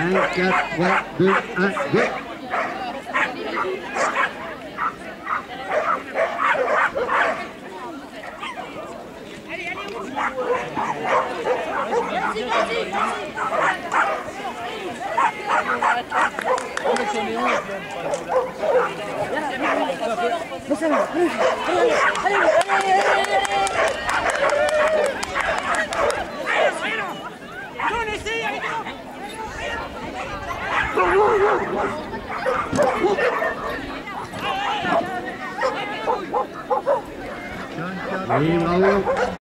4, 3, 4, 2, 1, 2. Leave